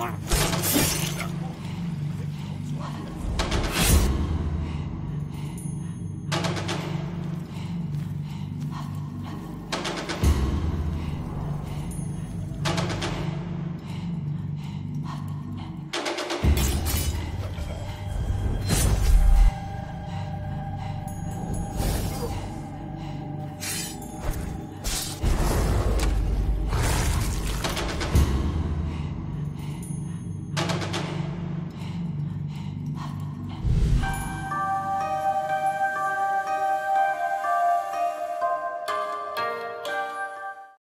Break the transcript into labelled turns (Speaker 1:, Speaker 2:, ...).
Speaker 1: Yeah.